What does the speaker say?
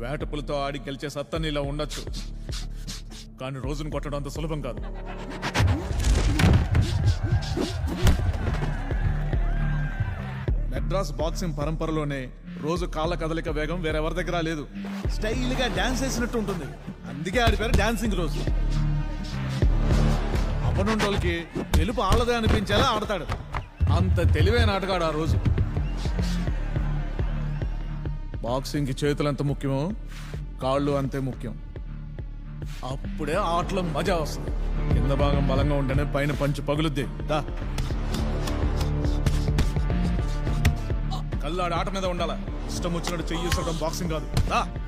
వేటపులతో ఆడి గెలిచే సత్తా నీలో ఉండొచ్చు. కానీ రోజును కొట్టడం అంత సులభం కాదు. మెడ్రాస్ బాక్సింగ్ పరంపరలోనే రోజు కాళ్ళ కదలిక వేగం వేరెవరి దగ్గర లేదు స్టైల్గా డాన్స్ వేసినట్టు ఉంటుంది. అందుకే ఆడి పేరు డాన్సింగ్ రోజు. అప్పనుండోళ్ళకి గెలుపు ఆళ్ళదే అనిపించేలా ఆడతాడు. అంత తెలివైన ఆటగాడు ఆ రోజు. బాక్సింగ్ చేతులు ఎంత ముఖ్యమో కాళ్ళు అంతే ముఖ్యం. అప్పుడే ఆటలో మజా వస్తుంది. కింద భాగం బలంగా ఉంటేనే పైన పంచి పగులుద్ది. దా. కళ్ళు ఆట మీద ఉండాలా? ఇష్టం వచ్చినట్టు చెయ్యి బాక్సింగ్ కాదు. దా.